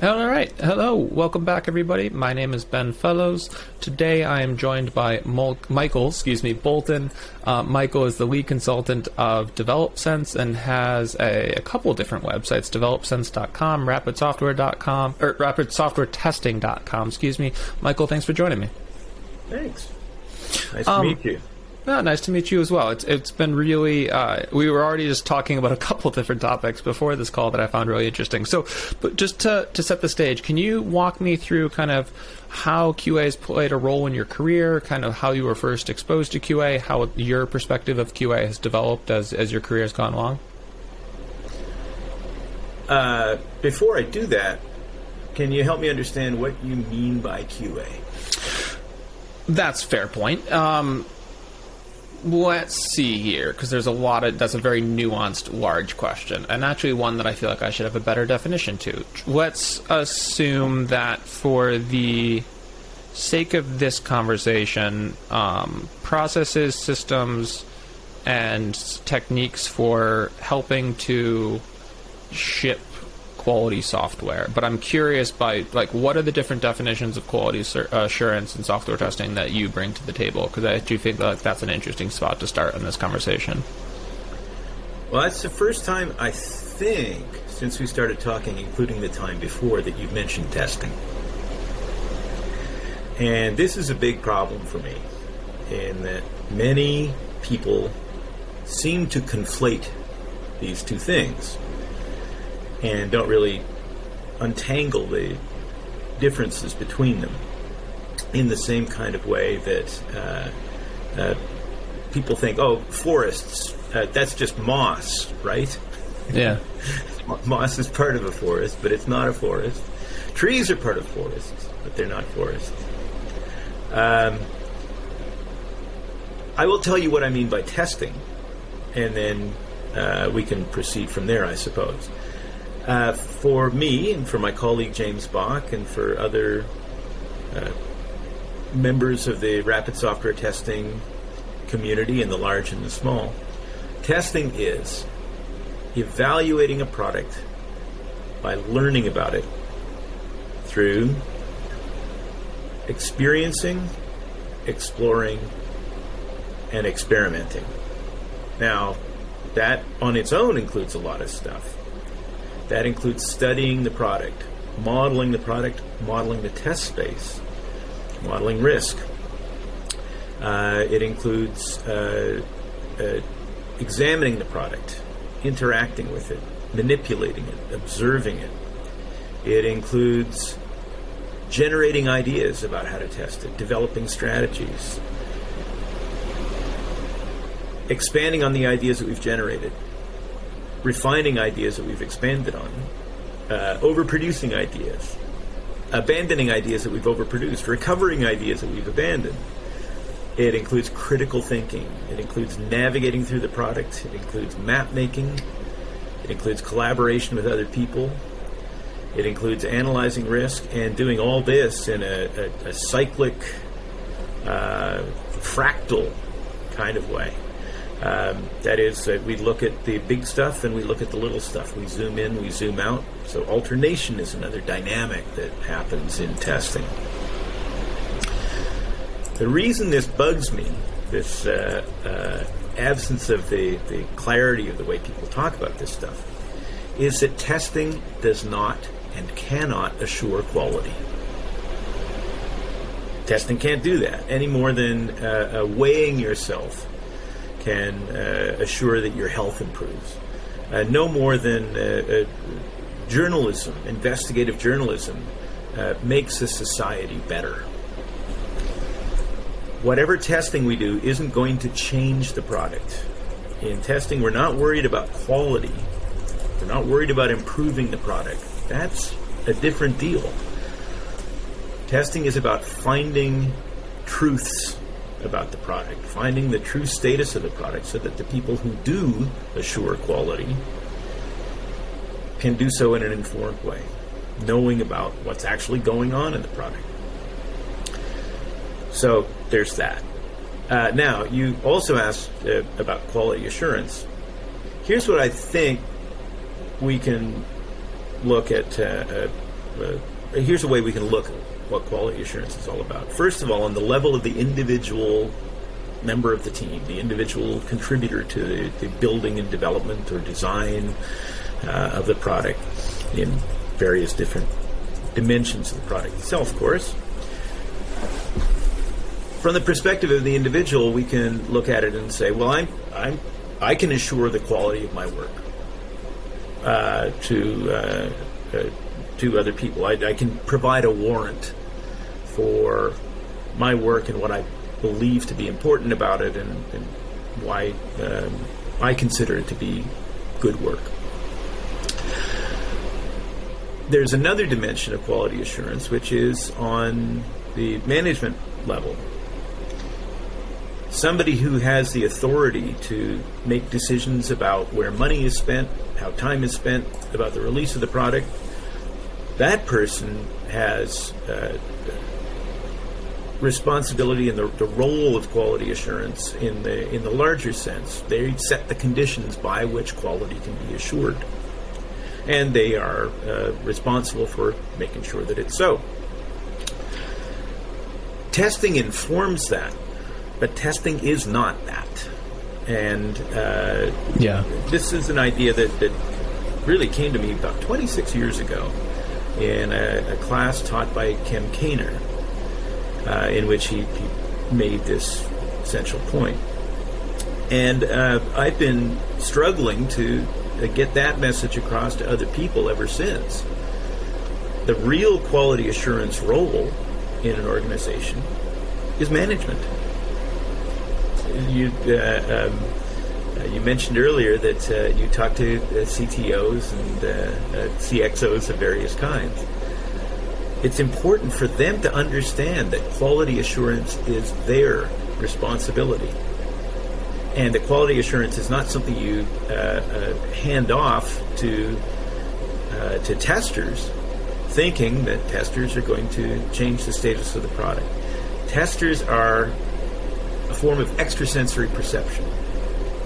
All right. Hello. Welcome back, everybody. My name is Ben Fellows. Today I am joined by Mol- Michael, excuse me, Bolton. Uh, Michael is the lead consultant of DevelopSense and has a, a couple different websites, developsense.com, rapidsoftware.com, or rapidsoftwaretesting.com, excuse me. Michael, thanks for joining me. Thanks. Nice to Um, meet you. Oh, nice to meet you as well. It's it's been really. Uh, we were already just talking about a couple different topics before this call that I found really interesting. So, but just to to set the stage, can you walk me through kind of how QA has played a role in your career, kind of how you were first exposed to QA, how your perspective of QA has developed as as your career has gone along? Uh, before I do that, can you help me understand what you mean by QA? That's fair point. Um, let's see here, because there's a lot of that's a very nuanced, large question, and actually one that I feel like I should have a better definition to. Let's assume that for the sake of this conversation, um, processes, systems, and techniques for helping to ship quality software. But I'm curious by like what are the different definitions of quality sur- uh, assurance and software testing that you bring to the table? Because I do think that that's an interesting spot to start in this conversation. Well, that's the first time I think since we started talking, including the time before, that you've mentioned testing. And this is a big problem for me, in that many people seem to conflate these two things and don't really untangle the differences between them in the same kind of way that uh, uh, people think, oh, forests, uh, that's just moss, right? Yeah. Moss is part of a forest, but it's not a forest. Trees are part of forests, but they're not forests. Um, I will tell you what I mean by testing, and then uh, we can proceed from there, I suppose. Uh, for me, and for my colleague James Bach, and for other uh, members of the rapid software testing community in the large and the small, testing is evaluating a product by learning about it through experiencing, exploring, and experimenting. Now, that on its own includes a lot of stuff. That includes studying the product, modeling the product, modeling the test space, modeling risk. Uh, it includes uh, uh, examining the product, interacting with it, manipulating it, observing it. It includes generating ideas about how to test it, developing strategies, expanding on the ideas that we've generated, refining ideas that we've expanded on, uh, overproducing ideas, abandoning ideas that we've overproduced, recovering ideas that we've abandoned. It includes critical thinking. It includes navigating through the product. It includes map making. It includes collaboration with other people. It includes analyzing risk and doing all this in a, a, a cyclic, uh, fractal kind of way. Um, that is, uh, we look at the big stuff and we look at the little stuff. We zoom in, we zoom out. So, alternation is another dynamic that happens in testing. The reason this bugs me, this uh, uh, absence of the, the clarity of the way people talk about this stuff, is that testing does not and cannot assure quality. Testing can't do that any more than uh, uh, weighing yourself can uh, assure that your health improves. Uh, no more than uh, uh, journalism, investigative journalism, uh, makes a society better. Whatever testing we do isn't going to change the product. In testing, we're not worried about quality. We're not worried about improving the product. That's a different deal. Testing is about finding truths about the product, finding the true status of the product so that the people who do assure quality can do so in an informed way, knowing about what's actually going on in the product. So there's that. Uh, now, you also asked uh, about quality assurance. Here's what I think we can look at uh, uh, uh, here's a way we can look what quality assurance is all about. First of all, on the level of the individual member of the team, the individual contributor to the, the building and development or design uh, of the product in various different dimensions of the product itself, of course. From the perspective of the individual, we can look at it and say, well, I'm, I'm, I can assure the quality of my work uh, to, uh, uh to other people. I, I can provide a warrant for my work and what I believe to be important about it and, and why um, I consider it to be good work. There's another dimension of quality assurance, which is on the management level. Somebody who has the authority to make decisions about where money is spent, how time is spent, about the release of the product, that person has uh, responsibility and the, the role of quality assurance in the in the larger sense. They set the conditions by which quality can be assured, and they are uh, responsible for making sure that it's so. Testing informs that, but testing is not that. And uh, yeah, this is an idea that, that really came to me about 26 years ago in a, a class taught by Cem Kaner uh, in which he, he, made this essential point. And uh, I've been struggling to uh, get that message across to other people ever since. The real quality assurance role in an organization is management. You, uh, um, uh, you mentioned earlier that uh, you talk to CTOs and CXOs of various kinds it's important for them to understand that quality assurance is their responsibility. And that quality assurance is not something you uh, uh, hand off to uh, to testers, thinking that testers are going to change the status of the product. Testers are a form of extrasensory perception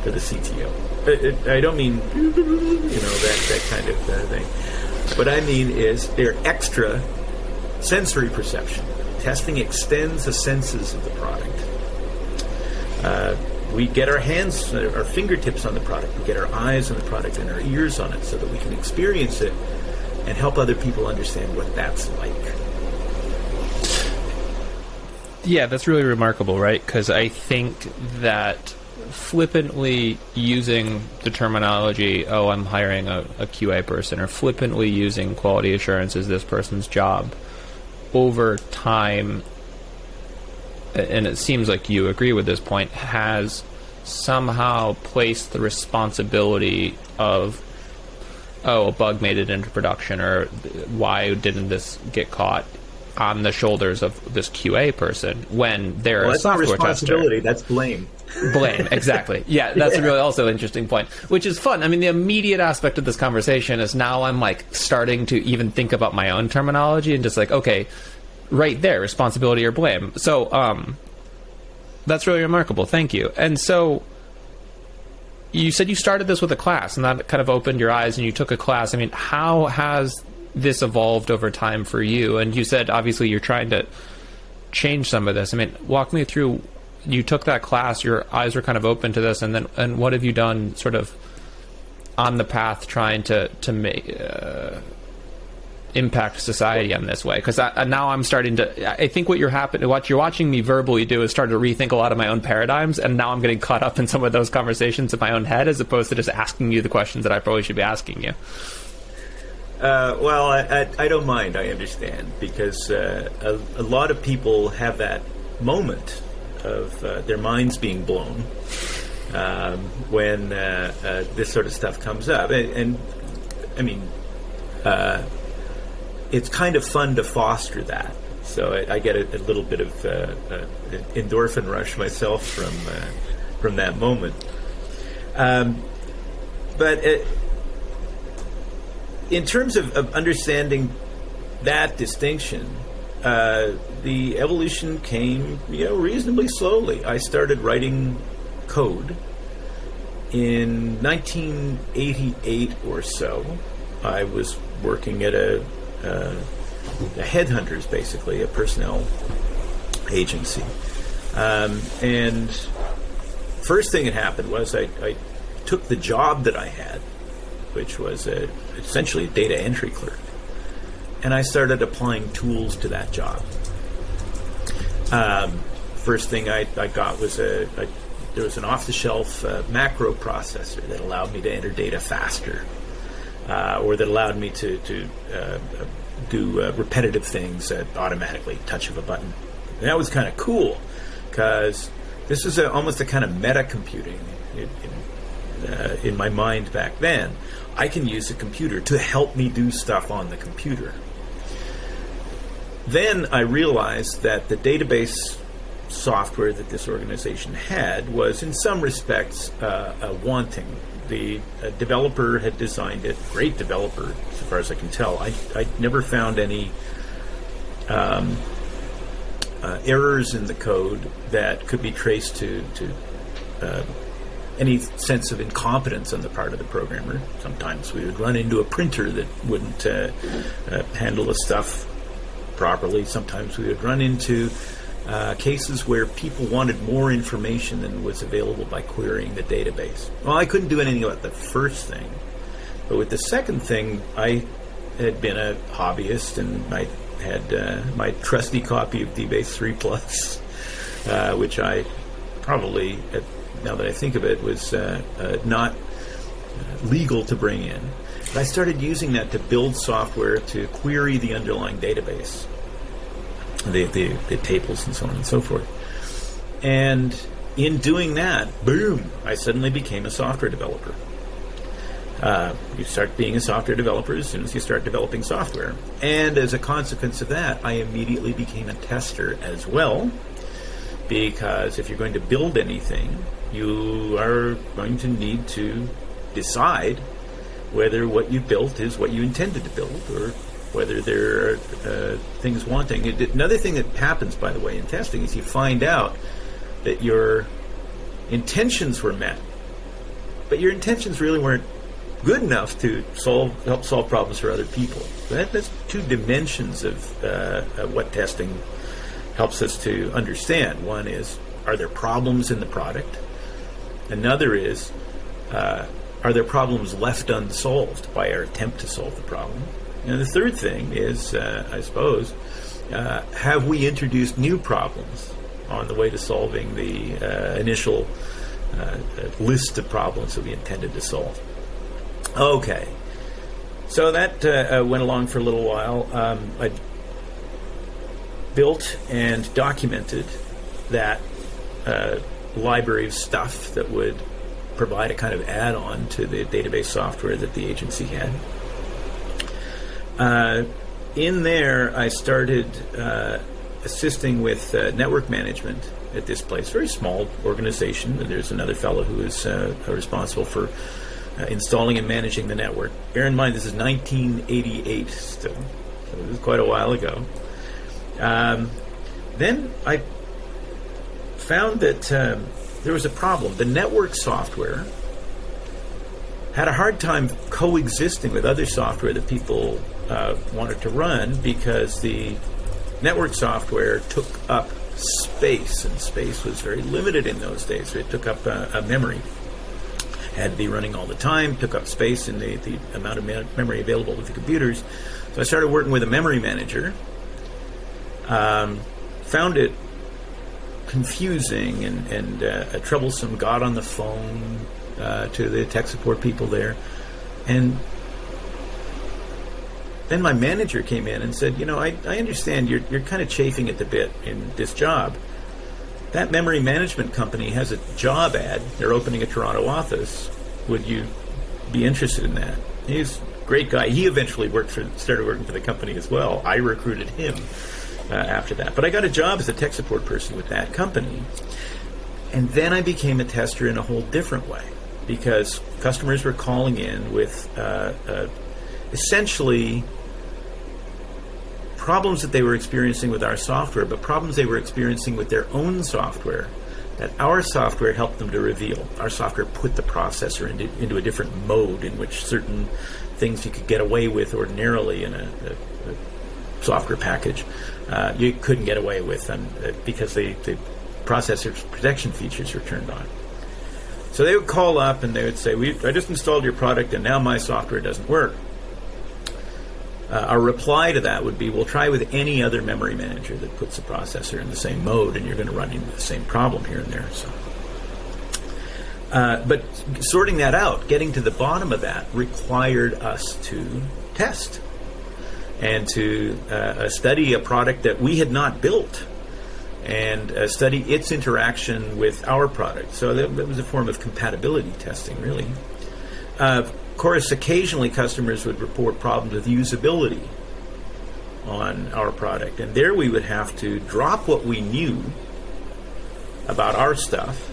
for the CTO. Uh, I don't mean you know that that kind of uh, thing. What I mean is they're extra sensory perception. Testing extends the senses of the product. Uh, we get our hands, uh, our fingertips on the product. We get our eyes on the product and our ears on it so that we can experience it and help other people understand what that's like. Yeah, that's really remarkable, right? Because I think that flippantly using the terminology, oh, I'm hiring a, a QA person, or flippantly using quality assurance as this person's job, over time, and it seems like you agree with this point, has somehow placed the responsibility of oh a bug made it into production or why didn't this get caught on the shoulders of this QA person when they're well, a software responsibility. That's blame. Blame, exactly. Yeah, that's yeah. really also an interesting point, which is fun. I mean, the immediate aspect of this conversation is now I'm like starting to even think about my own terminology and just like, okay, right there, responsibility or blame. So, um, that's really remarkable. Thank you. And so, you said you started this with a class, and that kind of opened your eyes, and you took a class. I mean, how has this evolved over time for you? And you said obviously you're trying to change some of this. I mean, walk me through you took that class, your eyes were kind of open to this, and then and what have you done, sort of, on the path trying to to make uh, impact society in this way? Because now I'm starting to. I think what you're happen, what you're watching me verbally do is start to rethink a lot of my own paradigms, and now I'm getting caught up in some of those conversations in my own head, as opposed to just asking you the questions that I probably should be asking you. Uh, well, I, I, I, don't mind. I understand because uh, a, a lot of people have that moment of uh, their minds being blown um, when uh, uh, this sort of stuff comes up. And, and I mean, uh, it's kind of fun to foster that. So I, I get a, a, little bit of endorphin rush myself from from that moment. Um, but it, in terms of, of understanding that distinction, uh, the evolution came, you know, reasonably slowly. I started writing code in 1988 or so. I was working at a uh, a headhunters, basically a personnel agency. Um, and first thing that happened was I, I, took the job that I had, which was a, essentially a data entry clerk, and I started applying tools to that job. Um, first thing I, I got was a, a there was an off-the-shelf uh, macro processor that allowed me to enter data faster, uh, or that allowed me to to uh, do uh, repetitive things automatically, touch of a button. And that was kind of cool because this was a, almost a kind of meta computing in, in, uh, in my mind back then. I can use a computer to help me do stuff on the computer. Then I realized that the database software that this organization had was, in some respects, uh, uh, wanting. The uh, developer had designed it, great developer, so far as I can tell. I, I never found any um, uh, errors in the code that could be traced to, to uh, any sense of incompetence on the part of the programmer. Sometimes we would run into a printer that wouldn't uh, handle the stuff properly. Sometimes we would run into uh, cases where people wanted more information than was available by querying the database. Well, I couldn't do anything about the first thing, but with the second thing, I had been a hobbyist and I had uh, my trusty copy of DBase 3 Plus, uh, which I probably, now that I think of it, was uh, uh, not legal to bring in. I started using that to build software to query the underlying database the, the, the tables and so on and so forth. And in doing that, boom, I suddenly became a software developer. Uh, you start being a software developer as soon as you start developing software. And as a consequence of that, I immediately became a tester as well. Because if you're going to build anything, you are going to need to decide whether what you built is what you intended to build or whether there are uh, things wanting. Another thing that happens, by the way, in testing is you find out that your intentions were met, but your intentions really weren't good enough to solve help solve problems for other people. That, that's two dimensions of uh, what testing helps us to understand. One is, are there problems in the product? Another is, uh, are there problems left unsolved by our attempt to solve the problem? And the third thing is, uh, I suppose, uh, have we introduced new problems on the way to solving the uh, initial uh, list of problems that we intended to solve? Okay. So that uh, uh, went along for a little while. Um, I built and documented that library of stuff that would provide a kind of add on to the database software that the agency had. Uh, in there, I started uh, assisting with uh, network management at this place. Very small organization. There's another fellow who is uh, responsible for uh, installing and managing the network. Bear in mind, this is 1988 still, so it was quite a while ago. Um, then I found that um, there was a problem. The network software had a hard time coexisting with other software that people uh, wanted to run because the network software took up space, and space was very limited in those days. So it took up a, memory. Had to be running all the time, took up space in the, the amount of me- memory available with the computers. So I started working with a memory manager. Um, found it confusing and, and uh, troublesome. Got on the phone uh, to the tech support people there, and then my manager came in and said, "You know, I, I understand you're you're kind of chafing at the bit in this job. That memory management company has a job ad. They're opening a Toronto office. Would you be interested in that?" He's a great guy. He eventually worked for started working for the company as well. I recruited him uh, after that, but I got a job as a tech support person with that company. And then I became a tester in a whole different way because customers were calling in with uh, uh, essentially problems that they were experiencing with our software, but problems they were experiencing with their own software that our software helped them to reveal. Our software put the processor into, into a different mode in which certain things you could get away with ordinarily in a, a, a software package, uh, you couldn't get away with them uh, because the, the processor protection features were turned on. So they would call up and they would say, we, I just installed your product and now my software doesn't work. Uh, our reply to that would be, we'll try with any other memory manager that puts the processor in the same mode and you're going to run into the same problem here and there. So. Uh, but sorting that out, getting to the bottom of that, required us to test and to uh, study a product that we had not built and uh, study its interaction with our product. So that, that was a form of compatibility testing, really. Uh, of course, occasionally customers would report problems with usability on our product, and there we would have to drop what we knew about our stuff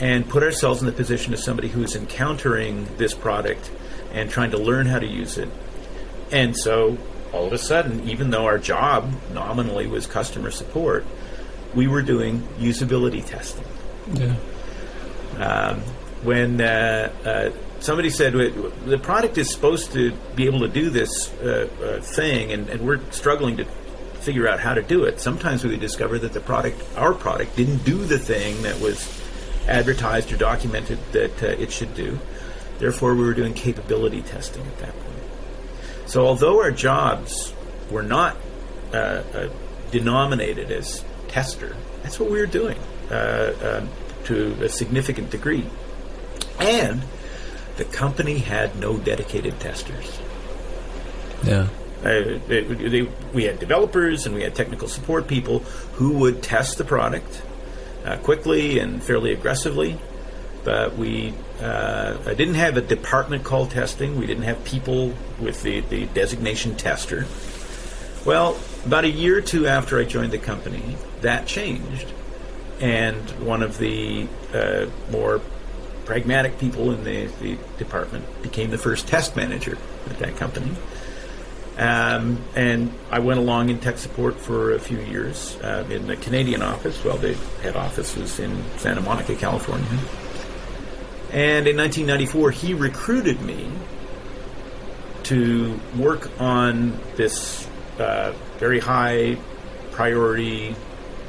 and put ourselves in the position of somebody who is encountering this product and trying to learn how to use it. And so, all of a sudden, even though our job nominally was customer support, we were doing usability testing. Yeah. Um, when uh, uh, somebody said the product is supposed to be able to do this uh, uh, thing, and, and, we're struggling to figure out how to do it. Sometimes we would discover that the product, our product, didn't do the thing that was advertised or documented that uh, it should do. Therefore, we were doing capability testing at that point. So, although our jobs were not uh, uh, denominated as tester, that's what we were doing uh, to a significant degree. And the company had no dedicated testers. Yeah. Uh, they, they, we had developers and we had technical support people who would test the product uh, quickly and fairly aggressively. But we uh, I didn't have a department called testing. We didn't have people with the, the designation tester. Well, about a year or two after I joined the company, that changed. And one of the uh, more pragmatic people in the, the department became the first test manager at that company. Um, and I went along in tech support for a few years uh, in the Canadian office. Well, the head office was in Santa Monica, California. And in 1994, he recruited me to work on this uh, very high priority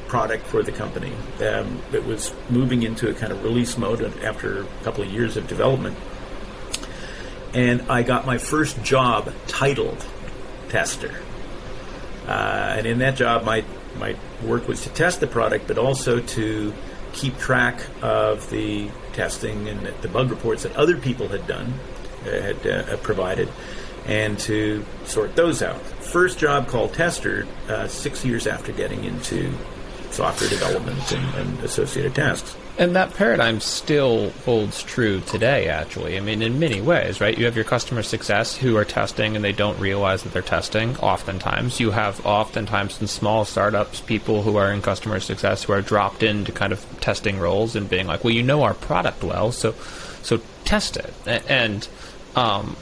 product for the company um, that was moving into a kind of release mode after a couple of years of development. And I got my first job titled tester. Uh, and in that job, my, my work was to test the product, but also to keep track of the testing and the bug reports that other people had done, uh, had uh, provided, and to sort those out. First job called tester, uh, six years after getting into software development and, and associated tasks. And that paradigm still holds true today, actually. I mean, in many ways, right? You have your customer success who are testing and they don't realize that they're testing, oftentimes. You have, oftentimes, in small startups, people who are in customer success who are dropped into kind of testing roles and being like, well, you know our product well, so, so test it. And, um,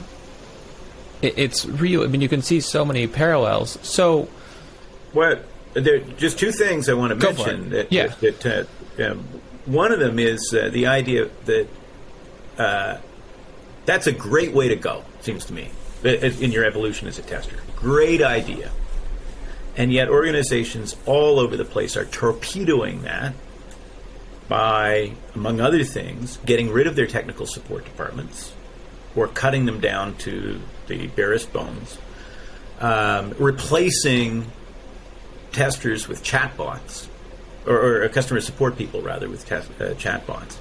it, it's real. I mean, you can see so many parallels. So, what? There just two things I want to mention. That, yeah. That, that uh, um, one of them is uh, the idea that uh, that's a great way to go. Seems to me in your evolution as a tester. Great idea. And yet, organizations all over the place are torpedoing that by, among other things, getting rid of their technical support departments or cutting them down to the barest bones, um, replacing testers with chatbots, or, or, customer support people rather with uh, chatbots,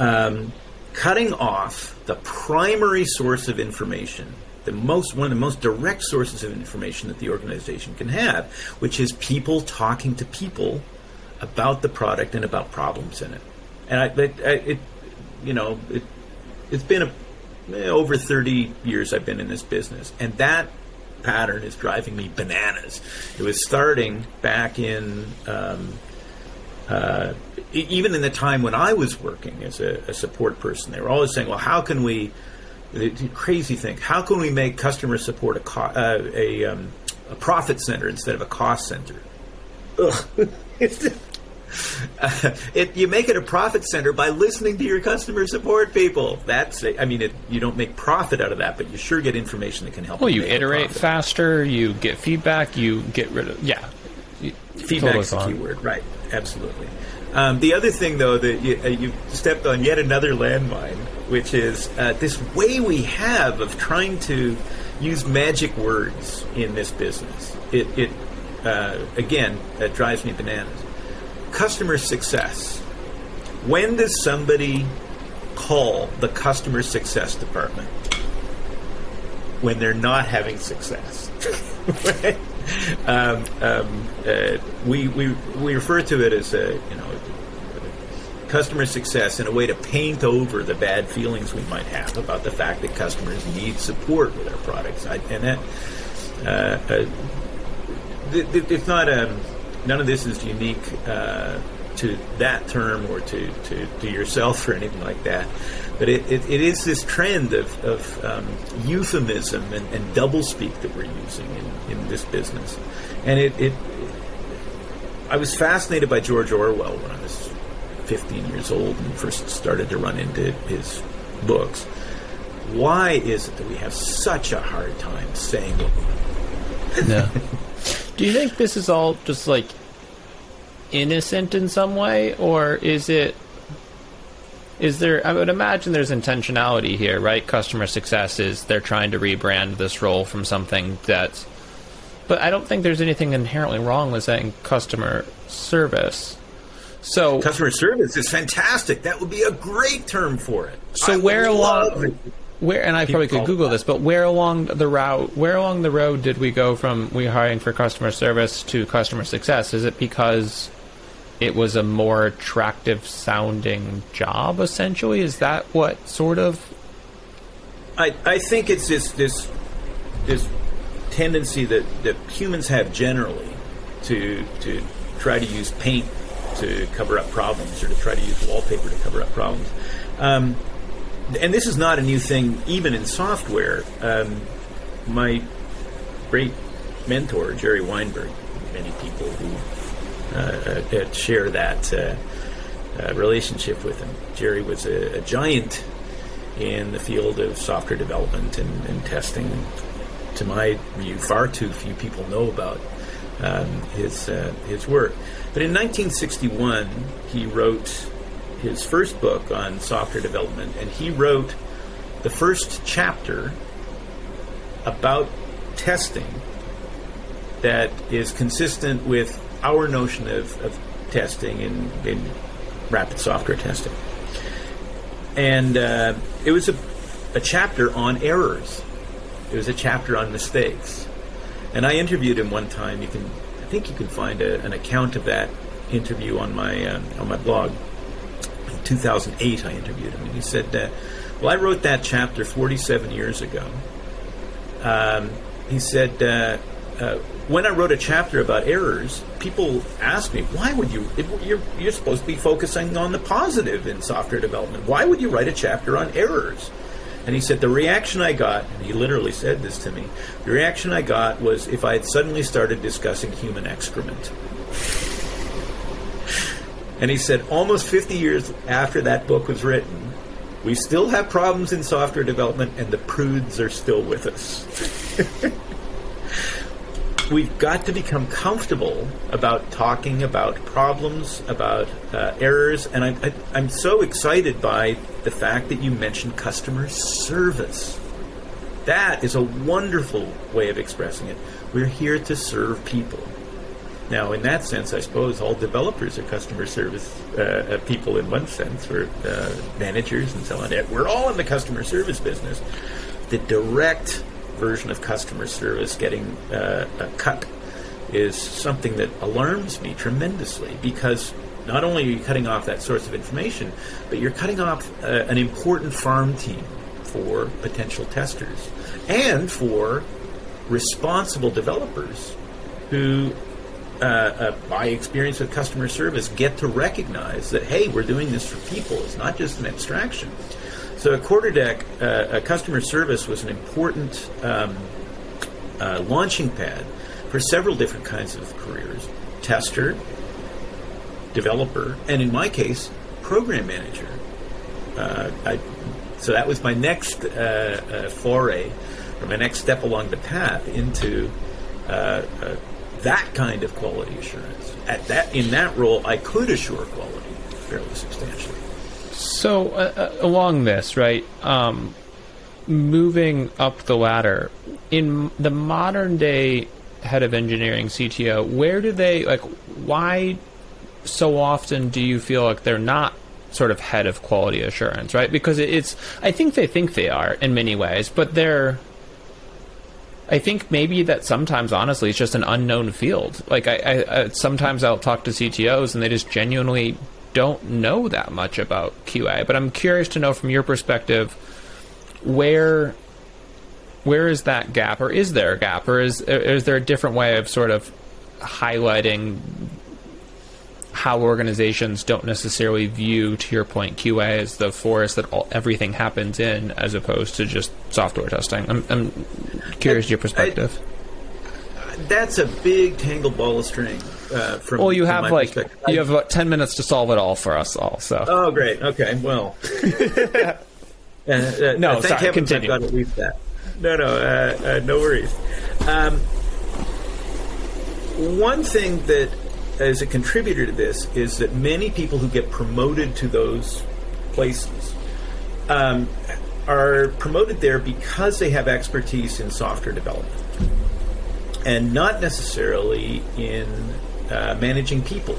um, cutting off the primary source of information, the most one of the most direct sources of information that the organization can have, which is people talking to people about the product and about problems in it. And I, it, it you know, it, it's been a, eh, over 30 years I've been in this business, and that pattern is driving me bananas. It was starting back in um, uh, even in the time when I was working as a, a, support person. They were always saying, "Well, how can we?" The, the crazy thing: how can we make customer support a co- uh, a, um, a profit center instead of a cost center? Uh, it, you make it a profit center by listening to your customer support people. That's, I mean, it, you don't make profit out of that, but you sure get information that can help. Well, you iterate faster, you get feedback, you get rid of yeah. Feedback is the key word, right? Absolutely. Um, the other thing, though, that you, uh, you stepped on yet another landmine, which is uh, this way we have of trying to use magic words in this business. It, it uh, again, that drives me bananas. Customer success. When does somebody call the customer success department? When they're not having success. um, um, uh, we, we, we refer to it as a, you know, customer success in a way to paint over the bad feelings we might have about the fact that customers need support with our products. I, and that uh, uh, it's not a um, none of this is unique uh, to that term or to, to, to, yourself or anything like that. But it, it, it is this trend of, of um, euphemism and, and doublespeak that we're using in, in this business. And it, it, I was fascinated by George Orwell when I was 15 years old and first started to run into his books. Why is it that we have such a hard time saying what we Yeah. Do you think this is all just like innocent in some way, or is it? Is there? I would imagine there's intentionality here, right? Customer success is they're trying to rebrand this role from something that's. But I don't think there's anything inherently wrong with saying customer service. So customer service is fantastic. That would be a great term for it. So I where along where and I probably could Google this, but where along the route where along the road did we go from we hiring for customer service to customer success? Is it because it was a more attractive sounding job essentially? Is that what sort of I, I think it's this this this tendency that, that humans have generally to to try to use paint to cover up problems or to try to use wallpaper to cover up problems. Um, and this is not a new thing, even in software. Um, my great mentor, Jerry Weinberg, many people who uh, uh, share that uh, uh, relationship with him. Jerry was a, a, giant in the field of software development and, and, testing. To my view, far too few people know about um, his uh, his work. But in 1961, he wrote his first book on software development, and he wrote the first chapter about testing that is consistent with our notion of, of testing in, in, rapid software testing. And uh, it was a, a chapter on errors. It was a chapter on mistakes. And I interviewed him one time. You can I think you can find a, an account of that interview on my uh, on my blog. In 2008, I interviewed him, and he said, uh, "Well, I wrote that chapter 47 years ago." Um, he said, uh, uh "When I wrote a chapter about errors, people asked me, why would you? It, you're you're supposed to be focusing on the positive in software development. Why would you write a chapter on errors?" And he said, The reaction I got, and he literally said this to me, the reaction I got was if I had suddenly started discussing human excrement. and he said, almost 50 years after that book was written, we still have problems in software development, and the prudes are still with us. we've got to become comfortable about talking about problems, about uh, errors, and I, I, I'm so excited by the fact that you mentioned customer service. That is a wonderful way of expressing it. We're here to serve people. Now, in that sense, I suppose all developers are customer service uh, uh people in one sense, or uh, managers and so on. We're all in the customer service business. The direct version of customer service getting uh, cut is something that alarms me tremendously because not only are you cutting off that source of information, but you're cutting off uh, an important farm team for potential testers and for responsible developers who, uh, uh, by experience with customer service, get to recognize that, hey, we're doing this for people. It's not just an abstraction. So at Quarterdeck, uh, customer service was an important um, uh, launching pad for several different kinds of careers: tester, developer, and in my case, program manager. Uh, I, so that was my next uh, uh, foray, or my next step along the path into uh, that kind of quality assurance. At that, in that role, I could assure quality fairly substantially. So uh, along this, right? Um, moving up the ladder in the modern day head of engineering CTO, where do they like? Why so often do you feel like they're not sort of head of quality assurance, right? Because it's, I think they think they are in many ways, but they're, I think maybe that sometimes, honestly, it's just an unknown field. Like, I, I, I sometimes I'll talk to CTOs and they just genuinely don't know that much about QA. But I'm curious to know from your perspective, where where is that gap, or is there a gap, or is is there a different way of sort of highlighting how organizations don't necessarily view, to your point, QA as the forest that all, everything happens in, as opposed to just software testing. I'm, I'm curious I, your perspective. I, that's a big tangled ball of string. Uh, from, well, you have like you have about ten minutes to solve it all for us all. So. Oh, great. Okay. Well. uh, uh, no, sorry. Continue. I've got at least that. No, no, uh, uh, no worries. Um, one thing that as a contributor to this is that many people who get promoted to those places um, are promoted there because they have expertise in software development and not necessarily in uh, managing people.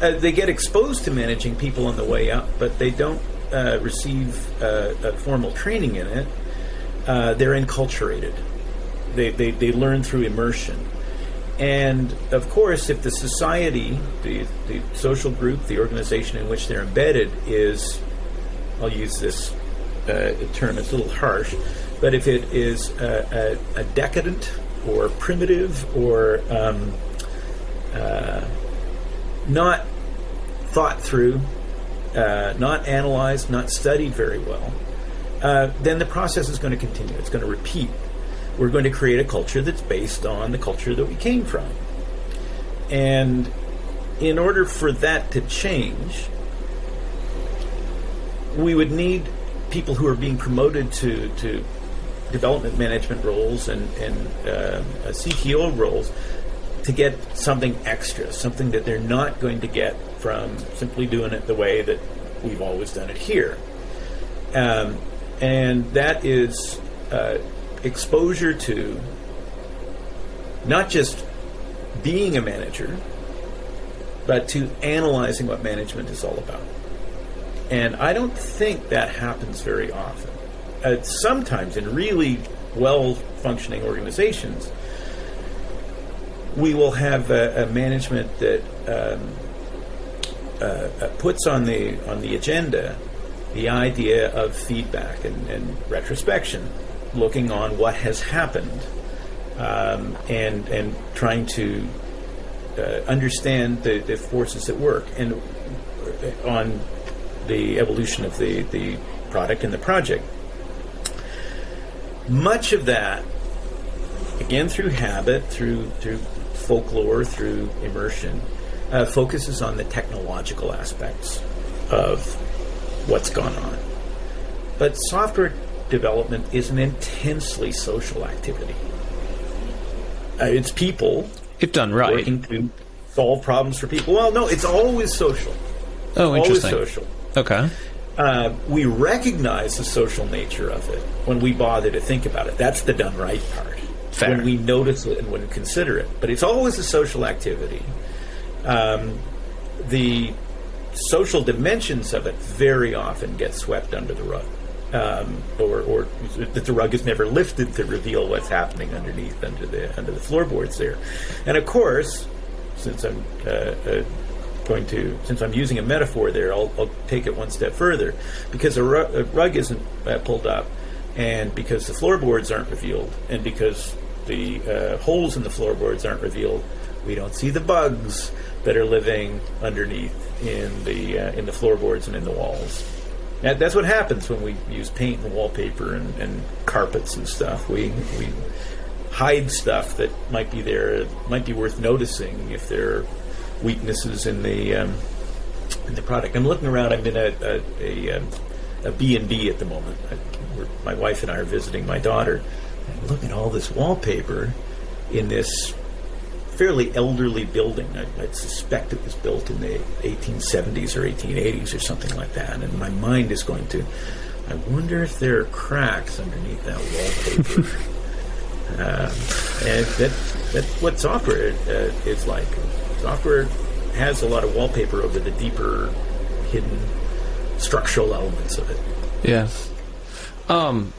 Uh, they get exposed to managing people on the way up, but they don't uh, receive uh, formal training in it. Uh, they're enculturated. They, they, they learn through immersion. And of course, if the society, the, the social group, the organization in which they're embedded is, I'll use this uh, term, it's a little harsh, but if it is a, a, a decadent or primitive or um, uh, not thought through, uh, not analyzed, not studied very well, uh, then the process is going to continue. It's going to repeat we're going to create a culture that's based on the culture that we came from. And in order for that to change, we would need people who are being promoted to, to development management roles and, and uh, CTO roles to get something extra, something that they're not going to get from simply doing it the way that we've always done it here. Um, and that is uh, exposure to not just being a manager, but to analyzing what management is all about. And I don't think that happens very often. Uh, sometimes in really well functioning organizations, we will have a, a management that um, uh, uh, puts on the on the agenda the idea of feedback and, and retrospection looking on what has happened um, and and trying to uh, understand the, the, forces at work and uh, on the evolution of the, the product and the project. Much of that, again through habit, through through folklore, through immersion, uh, focuses on the technological aspects of what's gone on. But software development is an intensely social activity. Uh, it's people, if done right, working to solve problems for people. Well, no, it's always social. Oh, it's interesting. Always social. Okay. Uh, we recognize the social nature of it when we bother to think about it. That's the done right part. Fair. When we notice it and when we consider it. But it's always a social activity. Um, the social dimensions of it very often get swept under the rug um, or, or that the rug is never lifted to reveal what's happening underneath under the under the floorboards there. And of course, since I'm uh, uh, going to since I'm using a metaphor there, I'll, I'll take it one step further because a, rug, a rug isn't uh, pulled up, and because the floorboards aren't revealed, and because the uh, holes in the floorboards aren't revealed, we don't see the bugs that are living underneath in the uh, in the floorboards and in the walls that's what happens when we use paint and wallpaper and, and carpets and stuff. We we hide stuff that might be there, might be worth noticing if there are weaknesses in the um, in the product. I'm looking around. I'm in a a, a, um, a B and B at the moment. I, my wife and I are visiting my daughter. Look at all this wallpaper in this fairly elderly building. I, I, suspect it was built in the 1870s or 1880s or something like that. And my mind is going to, I wonder if there are cracks underneath that wallpaper. um, and that, that's what software uh, is like. Software has a lot of wallpaper over the deeper, hidden structural elements of it. Yeah. Um,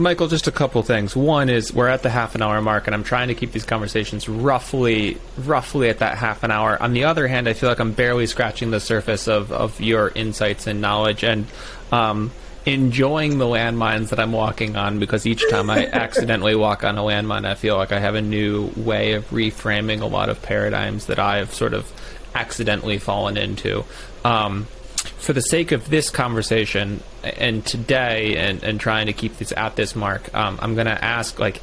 Michael, just a couple things. One is we're at the half an hour mark, and I'm trying to keep these conversations roughly, roughly at that half an hour. On the other hand, I feel like I'm barely scratching the surface of, of your insights and knowledge, and um, enjoying the landmines that I'm walking on because each time I accidentally walk on a landmine, I feel like I have a new way of reframing a lot of paradigms that I've sort of accidentally fallen into. Um, for the sake of this conversation and today and, and trying to keep this at this mark, um, I'm going to ask like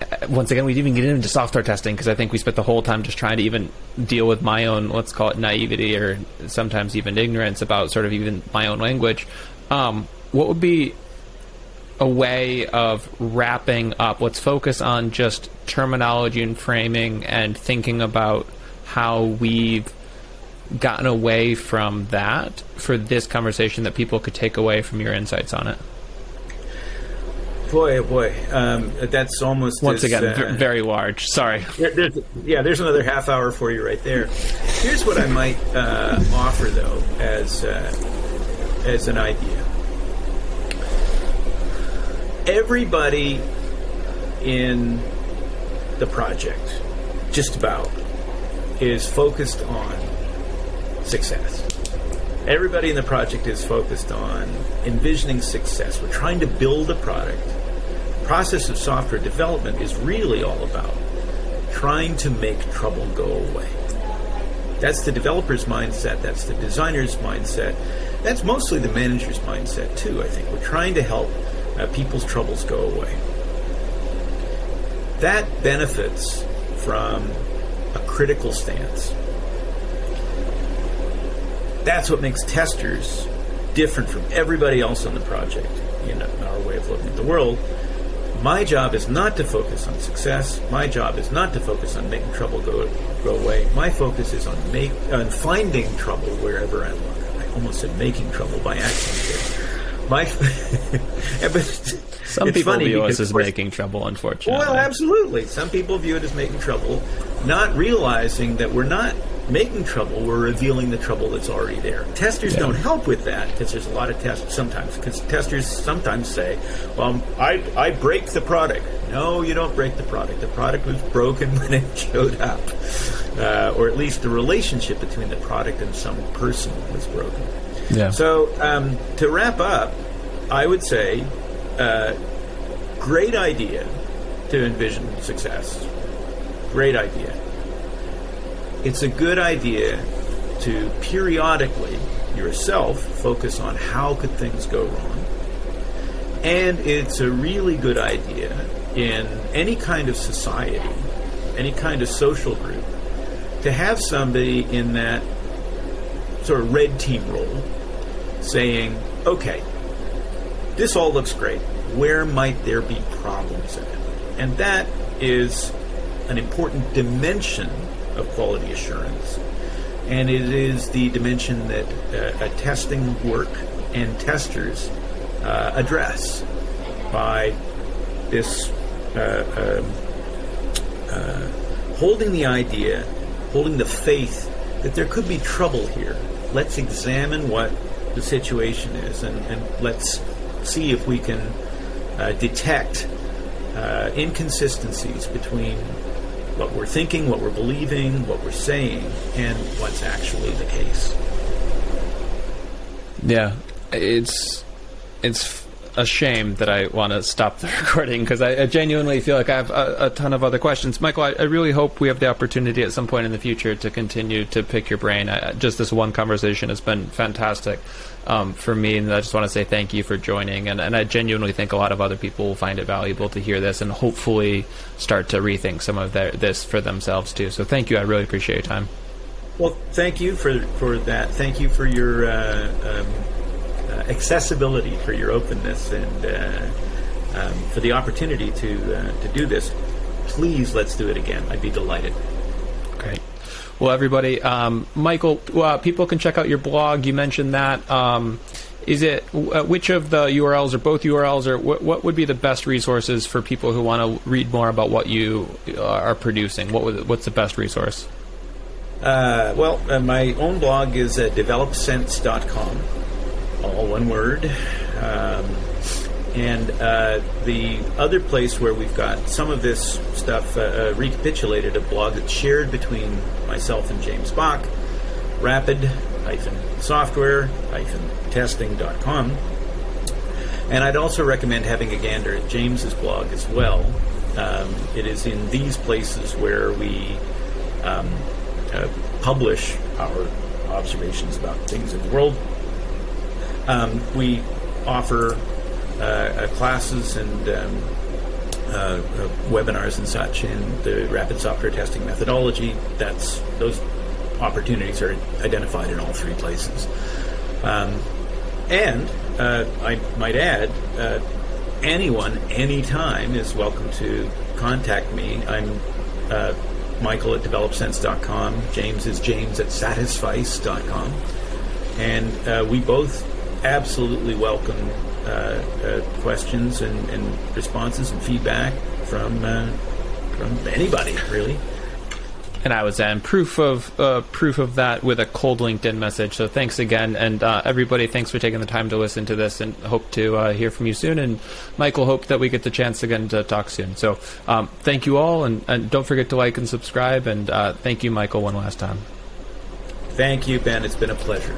uh, once again, we didn't even get into software testing because I think we spent the whole time just trying to even deal with my own, let's call it naivety or sometimes even ignorance about sort of even my own language. Um, what would be a way of wrapping up? Let's focus on just terminology and framing and thinking about how we've gotten away from that for this conversation that people could take away from your insights on it? Boy, oh boy, um, that's almost once as, again uh, very large. Sorry. There's, yeah, there's another half hour for you right there. Here's what I might uh, offer though, as uh, as an idea. Everybody in the project, just about, is focused on success. Everybody in the project is focused on envisioning success. We're trying to build a product. The process of software development is really all about trying to make trouble go away. That's the developer's mindset, that's the designer's mindset, that's mostly the manager's mindset too, I think. We're trying to help uh, people's troubles go away. That benefits from a critical stance that's what makes testers different from everybody else on the project in our way of looking at the world. My job is not to focus on success. My job is not to focus on making trouble go go away. My focus is on make on finding trouble wherever I look. I almost said making trouble by accident. My, but some people view us as making trouble, unfortunately. Well, absolutely. Some people view it as making trouble, not realizing that we're not making trouble, we're revealing the trouble that's already there. Testers yeah. don't help with that because there's a lot of tests sometimes. Because testers sometimes say, "Well, I I break the product." No, you don't break the product. The product was broken when it showed up, uh, or at least the relationship between the product and some person was broken. Yeah. So um, to wrap up, I would say, uh, great idea to envision success. Great idea it's a good idea to periodically yourself focus on how could things go wrong. And it's a really good idea in any kind of society, any kind of social group, to have somebody in that sort of red team role saying, okay, this all looks great. Where might there be problems it? And that is an important dimension of quality assurance. And it is the dimension that uh, testing work and testers uh, address by this uh, um, uh, holding the idea, holding the faith that there could be trouble here. Let's examine what the situation is and, and let's see if we can uh, detect uh, inconsistencies between what we're thinking, what we're believing, what we're saying, and what's actually the case. Yeah, it's it's a shame that I want to stop the recording because I, I, genuinely feel like I have a, a ton of other questions. Michael, I, I, really hope we have the opportunity at some point in the future to continue to pick your brain. I, just this one conversation has been fantastic um, for me, and I just want to say thank you for joining. And, and I genuinely think a lot of other people will find it valuable to hear this and hopefully start to rethink some of their, this for themselves too. So thank you. I really appreciate your time. Well, thank you for for that. Thank you for your uh, um, accessibility, for your openness, and uh, um, for the opportunity to uh, to do this. Please, let's do it again. I'd be delighted. Great. Well, everybody, um, Michael, uh, people can check out your blog. You mentioned that. Um, is it uh, which of the URLs or both URLs or what, what would be the best resources for people who want to read more about what you uh, are producing? What would, what's the best resource? Uh, well, uh, my own blog is at developsense.com, all one word. Um, and uh, the other place where we've got some of this stuff uh, uh, recapitulated, a blog that's shared between myself and James Bach, rapid-software-testing.com. And I'd also recommend having a gander at James's blog as well. Um, it is in these places where we um, uh, publish our observations about things in the world. Um, we offer uh, uh, classes and um, uh, uh, webinars and such in the rapid software testing methodology. That's those opportunities are identified in all three places. Um, and uh, I might add, uh, anyone, anytime, is welcome to contact me. I'm Michael at developsense.com. James is James at satisfice.com. And we both absolutely welcome uh, uh, questions and, and, responses and feedback from uh, from anybody, really and I was in proof of uh, proof of that with a cold LinkedIn message. So thanks again, and uh, everybody, thanks for taking the time to listen to this, and hope to uh, hear from you soon. And Michael, hope that we get the chance again to talk soon. So um, thank you all, and, and, don't forget to like and subscribe. And uh, thank you, Michael, one last time. Thank you, Ben. It's been a pleasure.